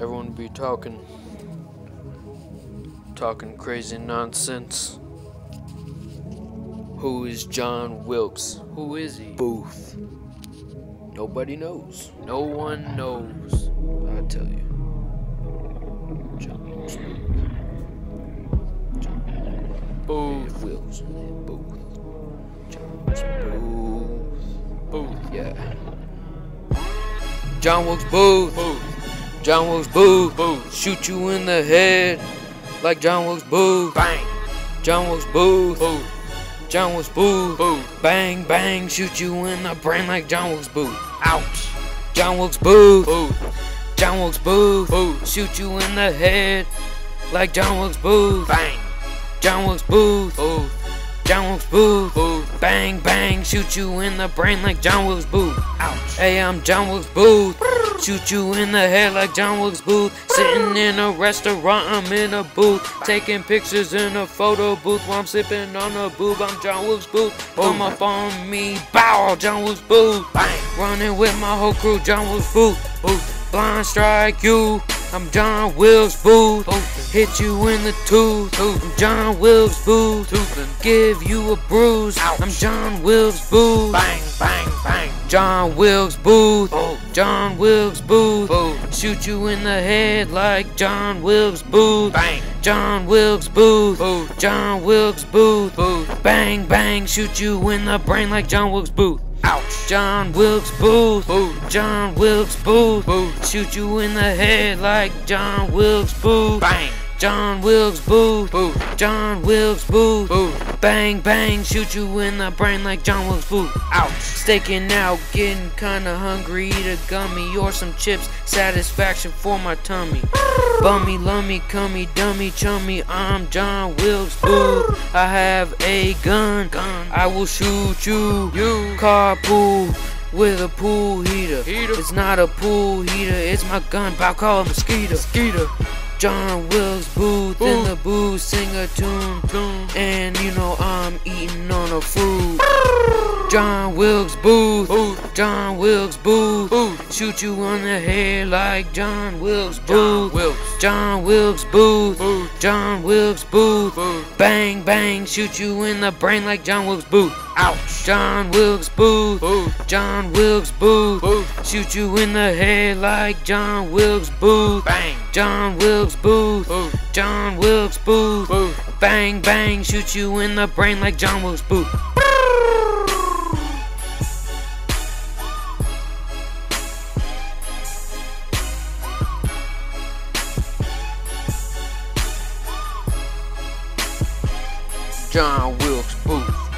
Everyone be talking, talking crazy nonsense. Who is John Wilkes? Who is he? Booth. Nobody knows. No one knows. I tell you. John Wilkes Booth. John Booth. Wilkes. Booth. John Wilkes Booth. Booth, yeah. John Wilkes Booth. Booth. John Wilkes Booth. Booth. Shoot you in the head like John Wilkes Booth. Bang. John Wilkes Booth. Booth. John Wilkes Booth. Booth. Bang, bang, shoot you in the brain like John Wilkes Booth. Ouch. John Wilkes Booth. Booth. John Wilkes Booth. Booth. Shoot you in the head like John Wilkes Booth. Bang. John Wilkes Booth. Booth. John Wilkes Booth. Booth. Bang, bang, shoot you in the brain like John Wilkes Booth. Ouch. Hey, I'm John Wilkes Booth. Shoot you in the head like John Wilkes Booth. Sitting in a restaurant, I'm in a booth. Taking pictures in a photo booth while I'm sipping on a boob. I'm John Wilkes Booth. Come up on me, bow, John Wilkes Booth. Bang. Running with my whole crew, John Booth. Booth. Blind strike you. I'm John Wilkes Booth. Hit you in the tooth. I'm John Wilkes Booth. Give you a bruise. I'm John Wilkes Booth. Bang, bang, bang. John Wilkes Booth. John Wilkes Booth. Shoot you in the head like John Wilkes Booth. Bang. John Wilkes Booth. John Wilkes Booth. Bang, bang. Shoot you in the brain like John Wilkes Booth. Ouch. John Wilkes Booth. Booth. John Wilkes Booth. Booth. Shoot you in the head like John Wilkes Booth. Bang. John Wilkes Booth. Booth. John Wilkes Booth. Booth. Bang bang, shoot you in the brain like John Wilkes Booth. Ouch. Staking out, getting kinda hungry. Eat a gummy or some chips. Satisfaction for my tummy. Bummy, lummy, cummy, dummy, chummy. I'm John Wilkes Booth. I have a gun. Gun. I will shoot you. You. Carpool with a pool heater. heater. It's not a pool heater. It's my gun. Bow call a mosquito. Mosquito. John Wilkes Booth in the booth, sing a tune, tune, and you know I'm eating on a fruit. John Wilkes Booth, Booth. John Wilkes Booth, Booth, shoot you on the head like John Wilkes Booth, John Wilkes Booth, Booth. John Wilkes Booth, Booth, bang bang, shoot you in the brain like John Wilkes Booth. Ouch. John Wilkes Booth, Booth. John Wilkes Booth, Booth, shoot you in the head like John Wilkes Booth, bang. John Wilkes Booth, Booth. John Wilkes Booth, Booth, bang bang, shoot you in the brain like John Wilkes Booth. John Wilkes Booth.